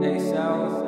They sound